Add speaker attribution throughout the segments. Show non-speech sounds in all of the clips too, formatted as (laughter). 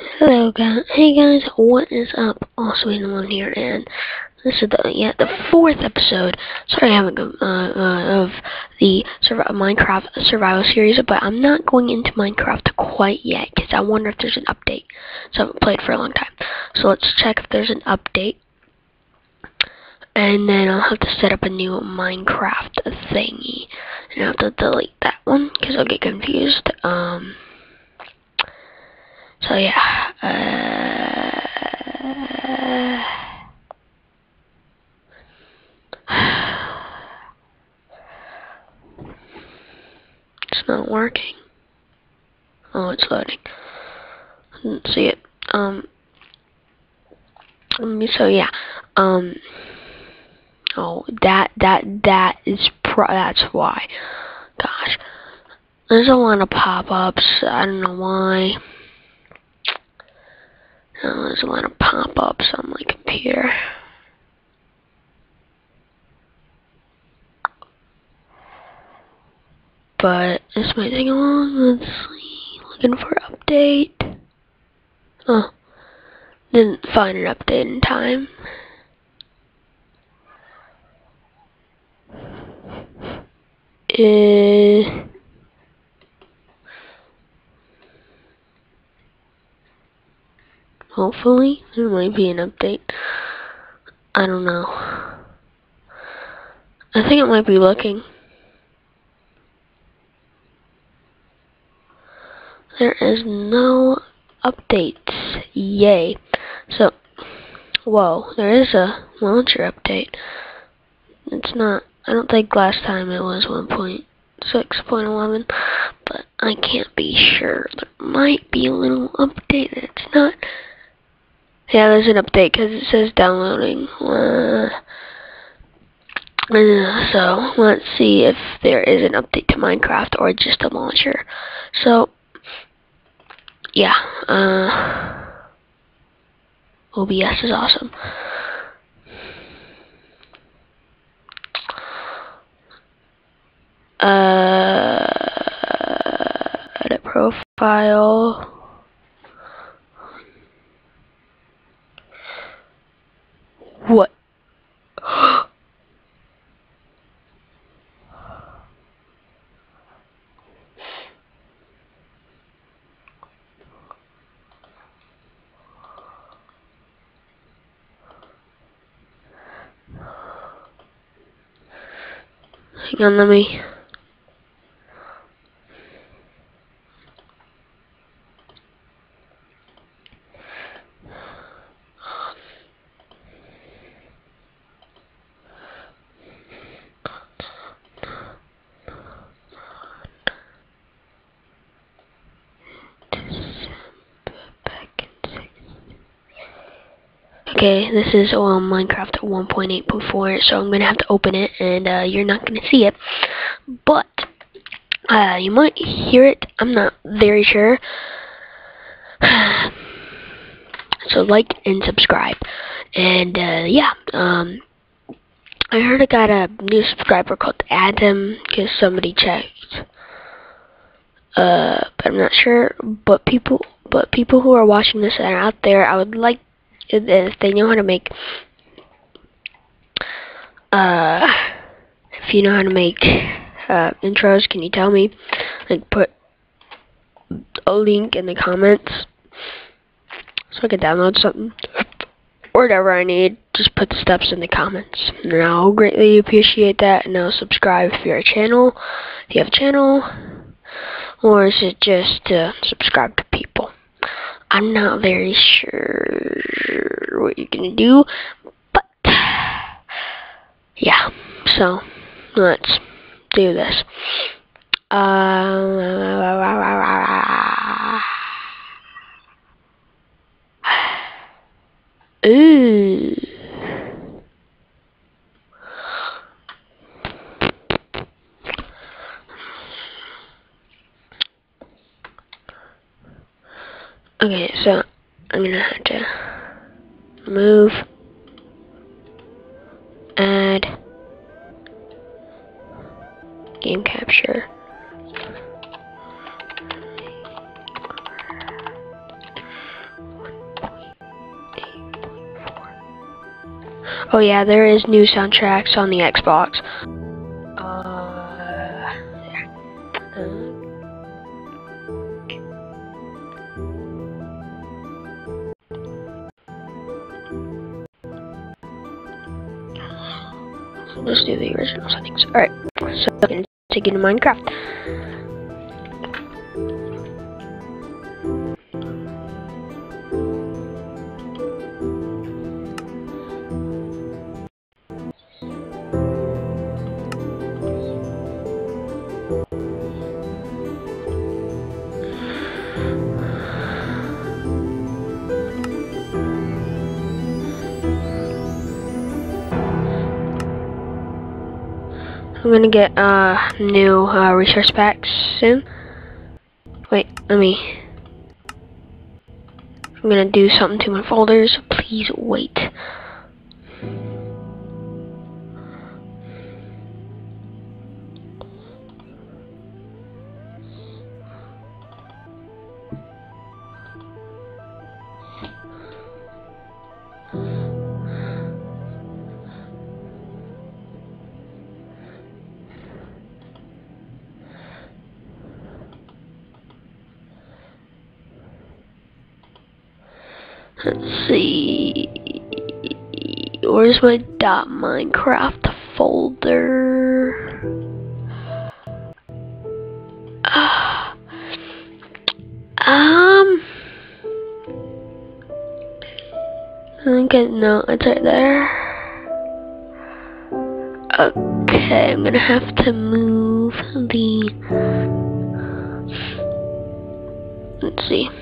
Speaker 1: Hello guys, hey guys, what is up? Also one here, and this is the yeah the fourth episode. Sorry, I haven't uh, uh, of the Minecraft survival series, but I'm not going into Minecraft quite yet because I wonder if there's an update. So I haven't played for a long time. So let's check if there's an update, and then I'll have to set up a new Minecraft thingy, and I have to delete that one because I'll get confused. Um. So yeah, uh, it's not working. Oh, it's loading. I didn't see it. Um, so yeah, um, oh, that, that, that is pro, that's why. Gosh. There's a lot of pop-ups, I don't know why. Oh, there's a lot of pop-ups on my computer. But this might take a long. Let's see. Looking for update. Oh, didn't find an update in time. Uh, Hopefully, there might be an update. I don't know. I think it might be looking. There is no updates. Yay. So, whoa, there is a launcher update. It's not, I don't think last time it was 1.6.11, but I can't be sure. There might be a little update that's not yeah, there's an update because it says downloading. Uh, so, let's see if there is an update to Minecraft or just a launcher. So, yeah, uh, OBS is awesome. Uh, edit profile. What? Hang on, let me... Okay, this is um, Minecraft 1.8.4, so I'm going to have to open it, and uh, you're not going to see it. But, uh, you might hear it. I'm not very sure. (sighs) so like and subscribe. And, uh, yeah, um, I heard I got a new subscriber called Adam, because somebody checked. Uh, but I'm not sure. But people, but people who are watching this and are out there, I would like they know how to make uh if you know how to make uh, intros, can you tell me? Like put a link in the comments so I can download something. Or whatever I need, just put the steps in the comments. And I'll greatly appreciate that and I'll subscribe if you're a channel. If you have a channel. Or is it just to subscribe to? I'm not very sure what you're gonna do, but yeah. So let's do this. Uh, move, add, game capture. Oh yeah, there is new soundtracks on the Xbox. Take you Minecraft. I'm gonna get uh new uh, resource packs soon. Wait, let me. I'm gonna do something to my folders. Please wait. Let's see. Where's my dot Minecraft folder? Uh, um. It, no, it's right there. Okay, I'm gonna have to move the. Let's see.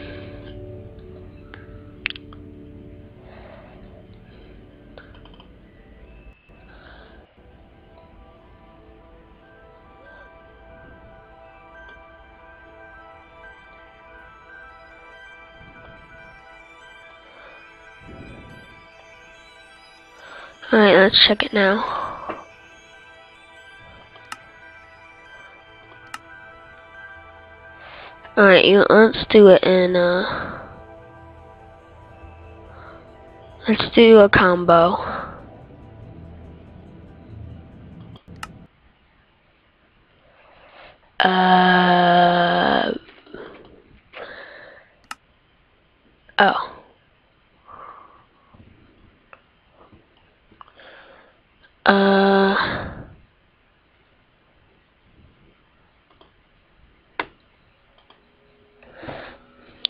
Speaker 1: Alright, let's check it now. Alright, you let's do it in uh let's do a combo.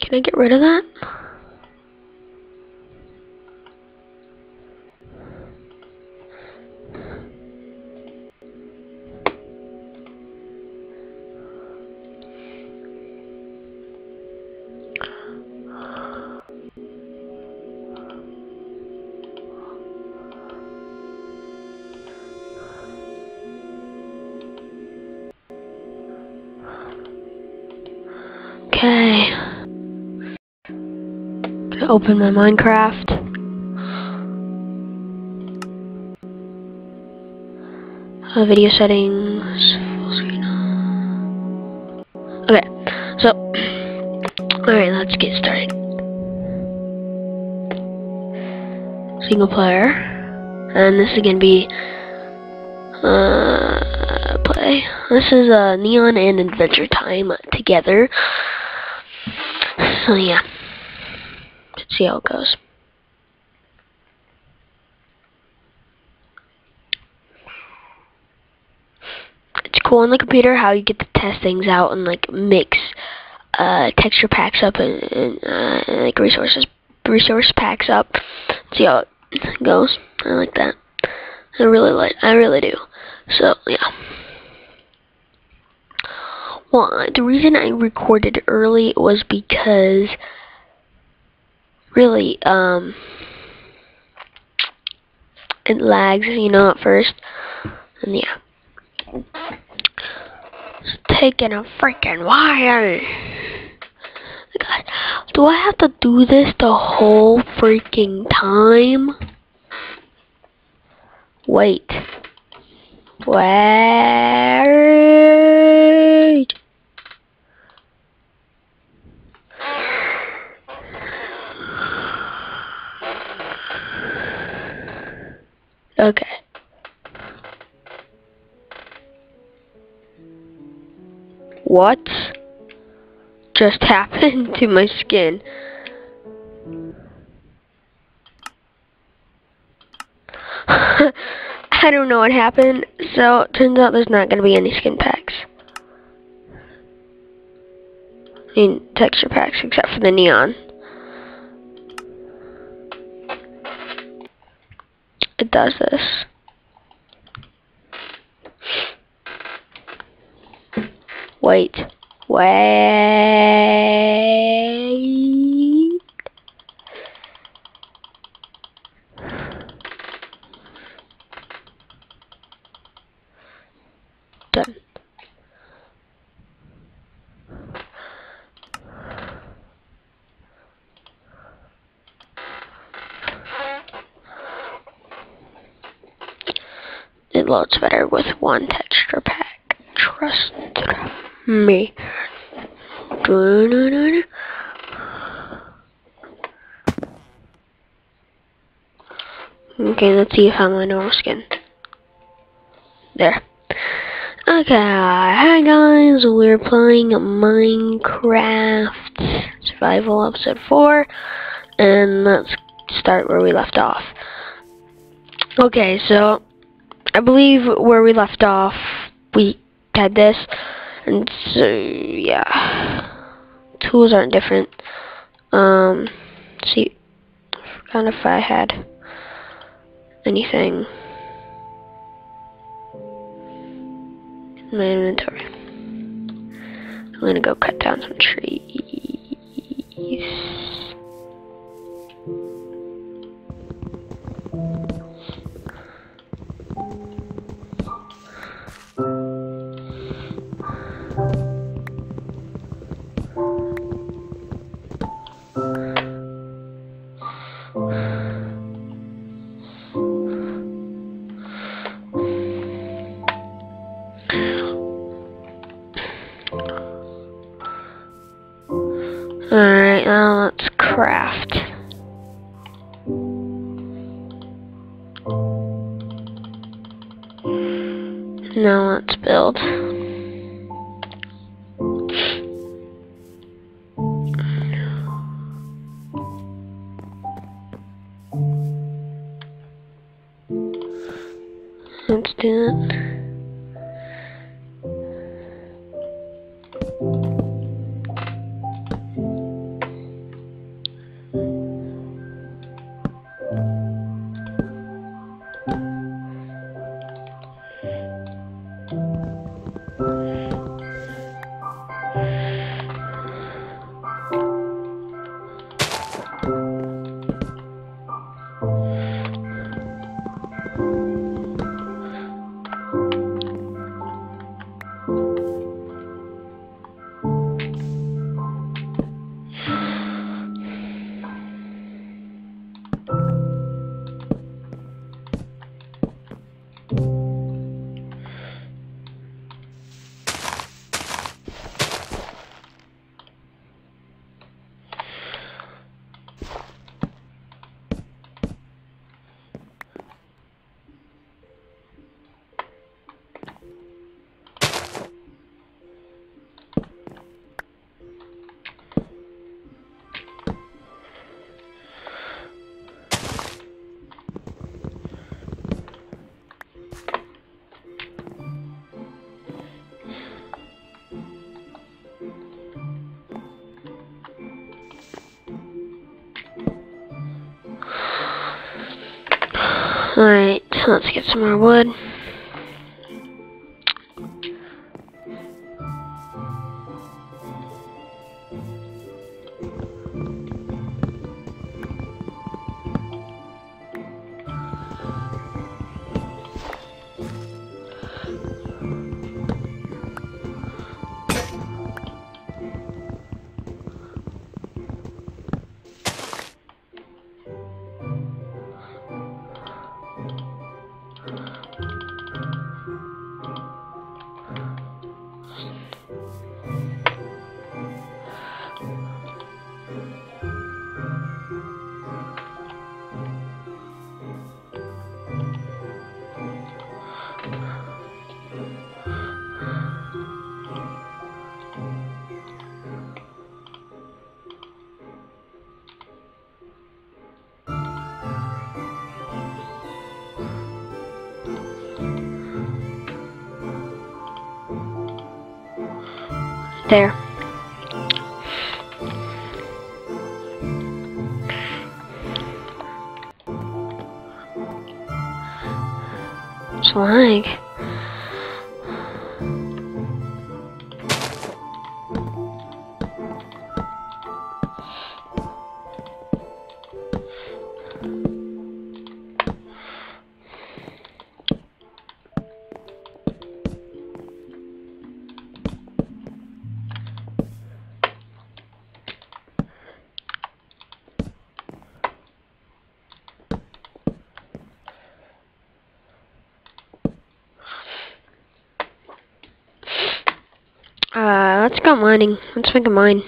Speaker 1: Can I get rid of that? Open my Minecraft. Uh, video settings. full screen. Okay, so (clears throat) alright, let's get started. Single player, and this is gonna be uh play. This is uh Neon and Adventure Time together. So yeah, see how it goes. It's cool on the computer how you get to test things out and like mix uh, texture packs up and, and uh, like resources resource packs up. See how it goes. I like that. I really like. I really do. So yeah. Well, the reason I recorded early was because really, um, it lags, you know, at first. And yeah. It's taking a freaking while. God, do I have to do this the whole freaking time? Wait. Wait. Just (laughs) happened to my skin? (laughs) I don't know what happened, so it turns out there's not going to be any skin packs. I mean, texture packs, except for the neon. It does this. Wait. Wait. Done. It loads better with one texture pack. Trust me. Okay, let's see if I'm my normal skin. There. Okay, hi guys, we're playing Minecraft Survival Episode 4, and let's start where we left off. Okay, so, I believe where we left off, we had this, and so, yeah, tools aren't different. Um, see, of if I had anything in my inventory. I'm gonna go cut down some trees. Let's let's get some more wood. There. It's like Let's mining. Let's make a mine.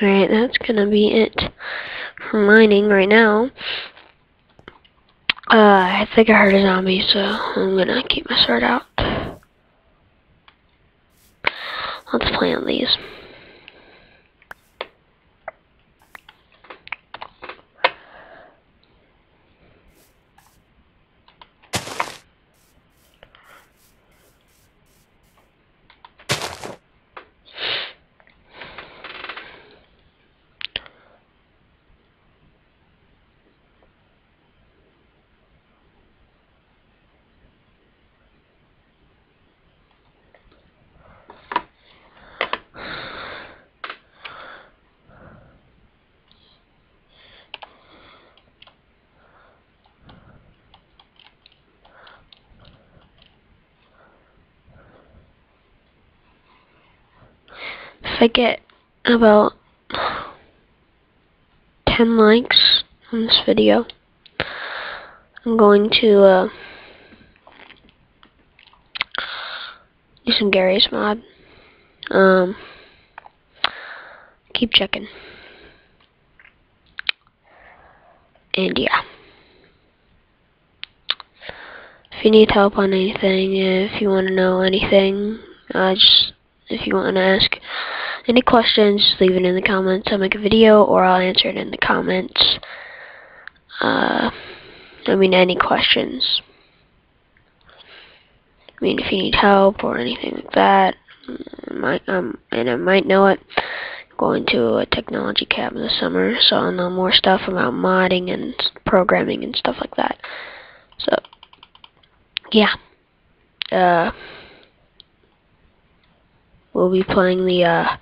Speaker 1: Alright, that's gonna be it for mining right now. Uh, I think I heard a zombie, so I'm gonna keep my sword out. Let's plant these. If I get about 10 likes on this video, I'm going to uh, do some Garry's mod. Um, keep checking. And yeah. If you need help on anything, if you want to know anything, uh, just if you want to ask any questions, just leave it in the comments. I'll make a video or I'll answer it in the comments. Uh, I mean, any questions. I mean, if you need help or anything like that, might, um, and I might know it. I'm going to a technology camp this summer, so I'll know more stuff about modding and programming and stuff like that. So, yeah. Uh, we'll be playing the, uh,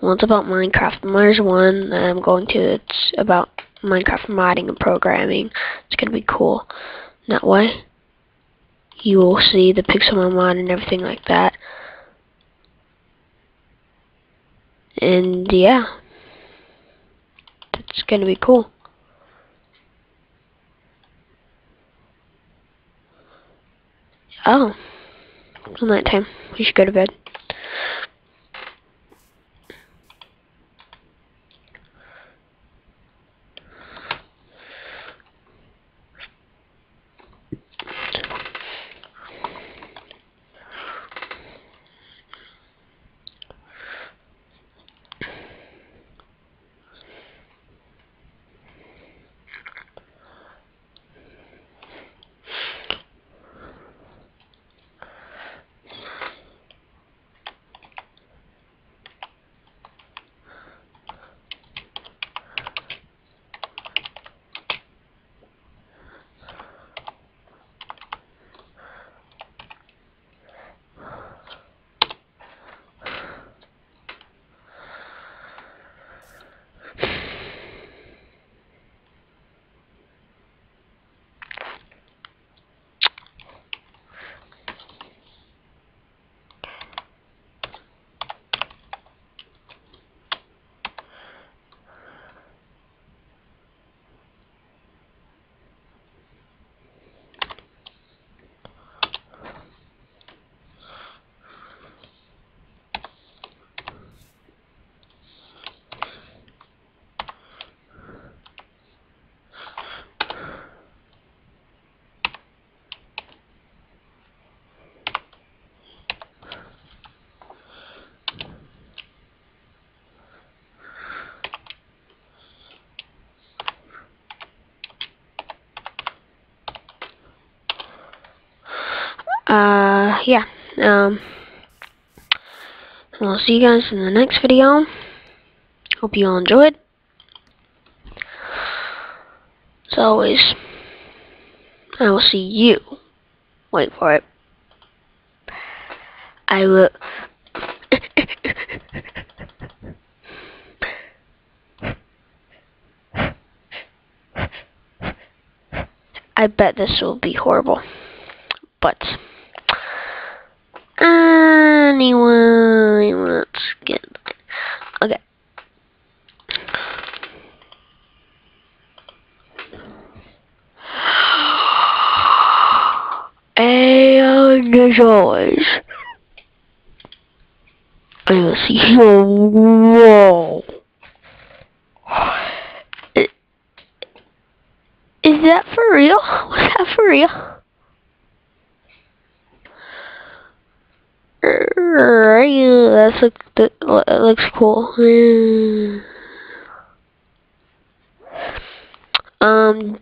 Speaker 1: well, it's about Minecraft. There's one that I'm going to, it's about Minecraft modding and programming. It's going to be cool. that way, you will see the Pixelmon mod and everything like that. And, yeah. It's going to be cool. Oh. It's night time. We should go to bed. Uh, yeah, um, I'll see you guys in the next video. Hope you all enjoyed. As always, I will see you. Wait for it. I will. (laughs) I bet this will be horrible. But anyway, let's get okay. And as always, I will see you. Whoa. Is that for real? Was that for real? That's that looks cool. (sighs) Um.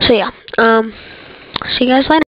Speaker 1: So yeah, um, see you guys later.